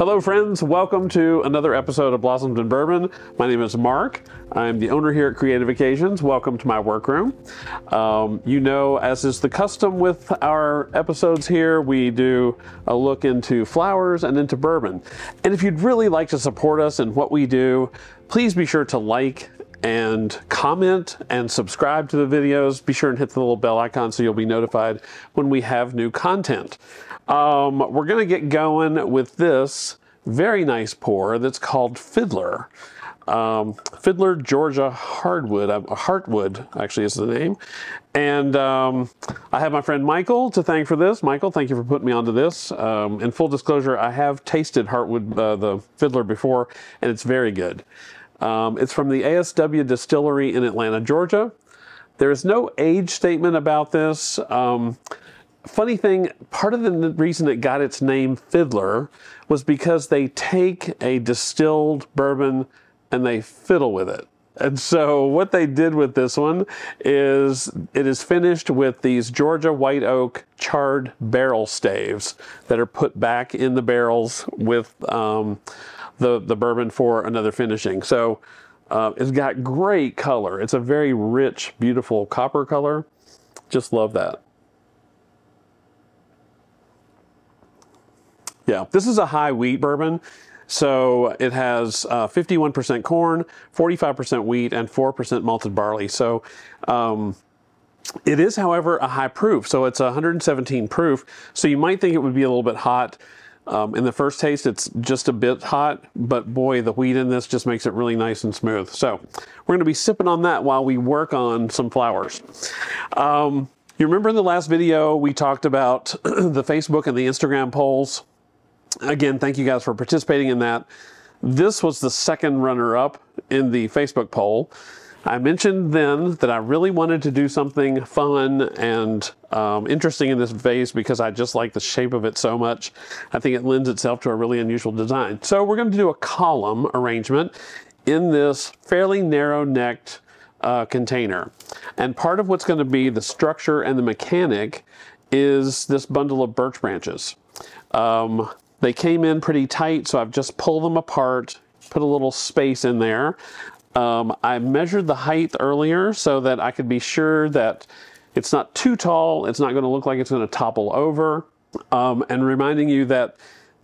Hello, friends. Welcome to another episode of Blossoms and Bourbon. My name is Mark. I'm the owner here at Creative Occasions. Welcome to my workroom. Um, you know, as is the custom with our episodes here, we do a look into flowers and into bourbon. And if you'd really like to support us in what we do, please be sure to like and comment and subscribe to the videos. Be sure and hit the little bell icon so you'll be notified when we have new content. Um, we're going to get going with this very nice pour that's called Fiddler. Um, Fiddler Georgia Hardwood, uh, Heartwood actually is the name. And um, I have my friend Michael to thank for this. Michael, thank you for putting me onto this. Um, in full disclosure, I have tasted Heartwood, uh, the Fiddler before, and it's very good. Um, it's from the ASW Distillery in Atlanta, Georgia. There is no age statement about this. Um, funny thing, part of the reason it got its name Fiddler was because they take a distilled bourbon and they fiddle with it. And so what they did with this one is it is finished with these Georgia white oak charred barrel staves that are put back in the barrels with um, the, the bourbon for another finishing. So uh, it's got great color. It's a very rich, beautiful copper color. Just love that. Yeah, this is a high wheat bourbon. So it has 51% uh, corn, 45% wheat, and 4% malted barley. So um, it is, however, a high proof. So it's 117 proof. So you might think it would be a little bit hot. Um, in the first taste, it's just a bit hot, but boy, the wheat in this just makes it really nice and smooth. So we're going to be sipping on that while we work on some flowers. Um, you remember in the last video, we talked about the Facebook and the Instagram polls. Again, thank you guys for participating in that. This was the second runner up in the Facebook poll. I mentioned then that I really wanted to do something fun and um, interesting in this vase because I just like the shape of it so much. I think it lends itself to a really unusual design. So we're going to do a column arrangement in this fairly narrow necked uh, container. And part of what's going to be the structure and the mechanic is this bundle of birch branches. Um, they came in pretty tight, so I've just pulled them apart, put a little space in there. Um, I measured the height earlier so that I could be sure that it's not too tall, it's not going to look like it's going to topple over, um, and reminding you that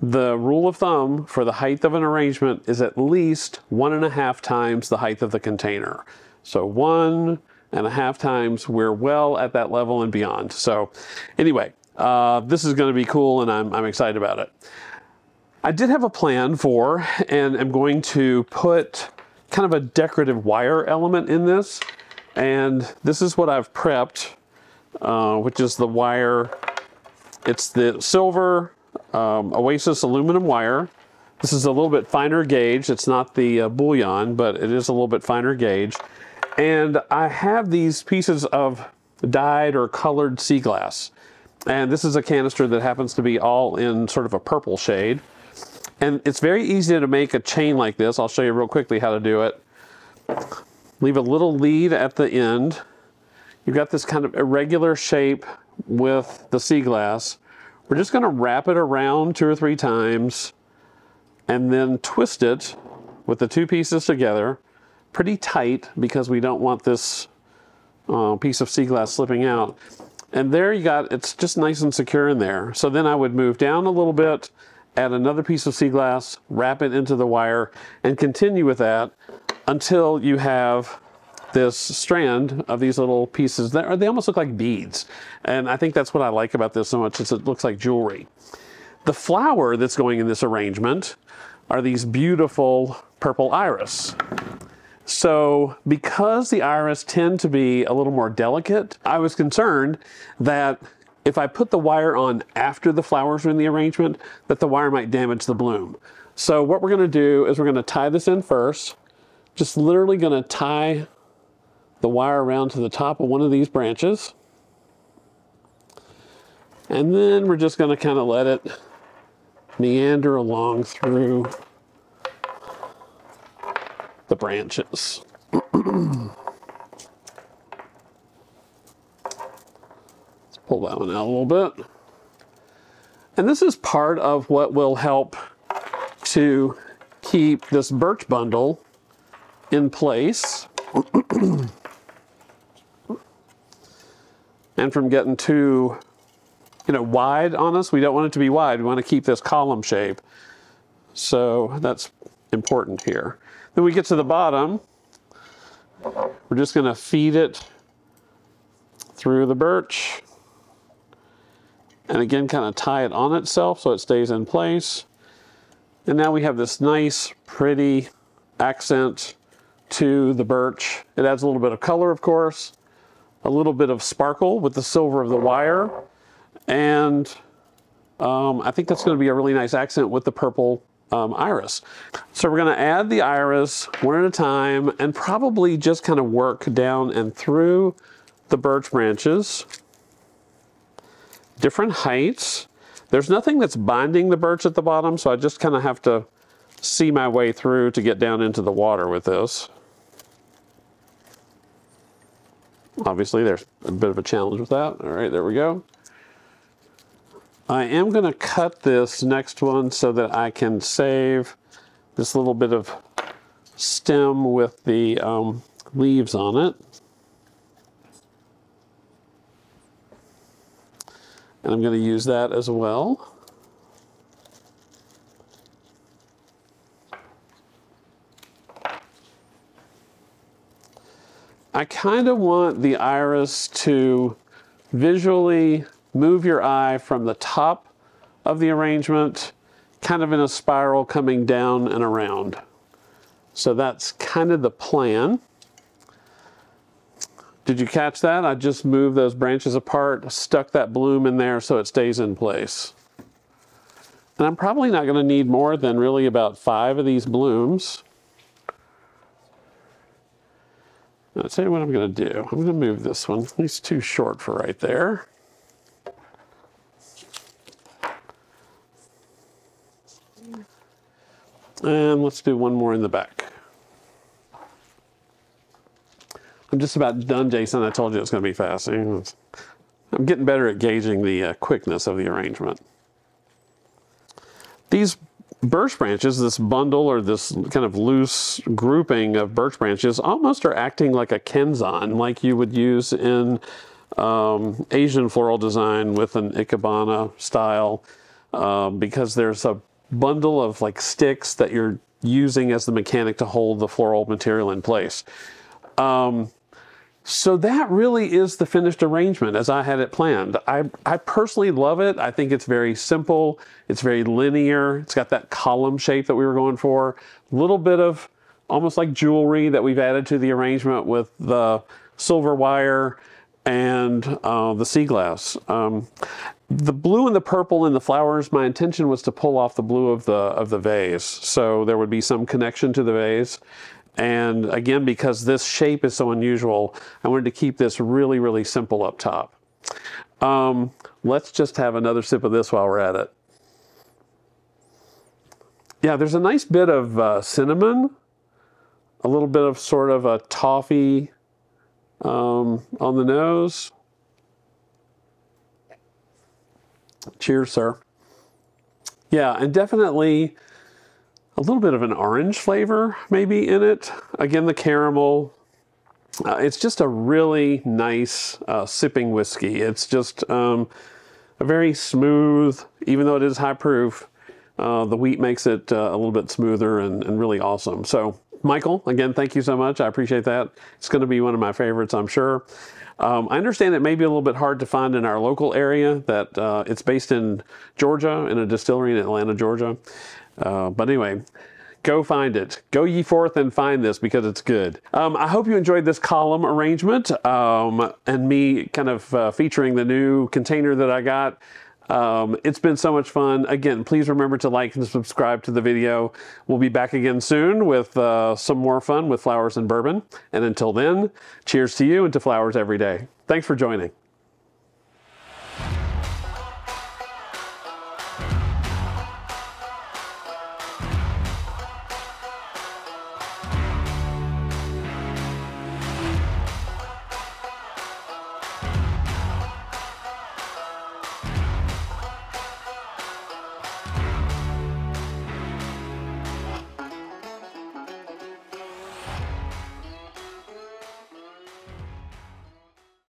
the rule of thumb for the height of an arrangement is at least one and a half times the height of the container. So one and a half times, we're well at that level and beyond. So anyway, uh, this is going to be cool and I'm, I'm excited about it. I did have a plan for, and I'm going to put kind of a decorative wire element in this. And this is what I've prepped, uh, which is the wire. It's the silver um, Oasis aluminum wire. This is a little bit finer gauge. It's not the uh, bullion, but it is a little bit finer gauge. And I have these pieces of dyed or colored sea glass. And this is a canister that happens to be all in sort of a purple shade. And it's very easy to make a chain like this. I'll show you real quickly how to do it. Leave a little lead at the end. You've got this kind of irregular shape with the sea glass. We're just gonna wrap it around two or three times and then twist it with the two pieces together pretty tight because we don't want this uh, piece of sea glass slipping out. And there you got, it's just nice and secure in there. So then I would move down a little bit, add another piece of sea glass, wrap it into the wire, and continue with that until you have this strand of these little pieces they almost look like beads. And I think that's what I like about this so much is it looks like jewelry. The flower that's going in this arrangement are these beautiful purple iris. So because the iris tend to be a little more delicate, I was concerned that if I put the wire on after the flowers are in the arrangement, that the wire might damage the bloom. So what we're gonna do is we're gonna tie this in first, just literally gonna tie the wire around to the top of one of these branches. And then we're just gonna kind of let it meander along through the branches. pull that one out a little bit. And this is part of what will help to keep this birch bundle in place and from getting too you know, wide on us. We don't want it to be wide. We want to keep this column shape. So that's important here. Then we get to the bottom. We're just going to feed it through the birch. And again, kind of tie it on itself so it stays in place. And now we have this nice, pretty accent to the birch. It adds a little bit of color, of course, a little bit of sparkle with the silver of the wire. And um, I think that's going to be a really nice accent with the purple um, iris. So we're going to add the iris one at a time and probably just kind of work down and through the birch branches. Different heights. There's nothing that's binding the birch at the bottom, so I just kind of have to see my way through to get down into the water with this. Obviously, there's a bit of a challenge with that. All right, there we go. I am going to cut this next one so that I can save this little bit of stem with the um, leaves on it. And I'm going to use that as well. I kind of want the iris to visually move your eye from the top of the arrangement kind of in a spiral coming down and around. So that's kind of the plan. Did you catch that? I just moved those branches apart, stuck that bloom in there so it stays in place. And I'm probably not going to need more than really about five of these blooms. I'll tell you what I'm going to do. I'm going to move this one. He's too short for right there. And let's do one more in the back. I'm just about done, Jason. I told you it's going to be fast. I'm getting better at gauging the uh, quickness of the arrangement. These birch branches, this bundle or this kind of loose grouping of birch branches, almost are acting like a kenzan, like you would use in um, Asian floral design with an ikebana style, uh, because there's a bundle of like sticks that you're using as the mechanic to hold the floral material in place. Um, so that really is the finished arrangement as I had it planned. I, I personally love it. I think it's very simple. It's very linear. It's got that column shape that we were going for. A little bit of almost like jewelry that we've added to the arrangement with the silver wire and uh, the sea glass. Um, the blue and the purple in the flowers, my intention was to pull off the blue of the of the vase. So there would be some connection to the vase. And again, because this shape is so unusual, I wanted to keep this really, really simple up top. Um, let's just have another sip of this while we're at it. Yeah, there's a nice bit of uh, cinnamon, a little bit of sort of a toffee um, on the nose. Cheers, sir. Yeah, and definitely a little bit of an orange flavor maybe in it. Again, the caramel. Uh, it's just a really nice uh, sipping whiskey. It's just um, a very smooth, even though it is high proof, uh, the wheat makes it uh, a little bit smoother and, and really awesome. So Michael, again, thank you so much. I appreciate that. It's going to be one of my favorites, I'm sure. Um, I understand it may be a little bit hard to find in our local area, that uh, it's based in Georgia, in a distillery in Atlanta, Georgia. Uh, but anyway, go find it. Go ye forth and find this because it's good. Um, I hope you enjoyed this column arrangement um, and me kind of uh, featuring the new container that I got. Um, it's been so much fun. Again, please remember to like and subscribe to the video. We'll be back again soon with uh, some more fun with flowers and bourbon. And until then, cheers to you and to flowers every day. Thanks for joining.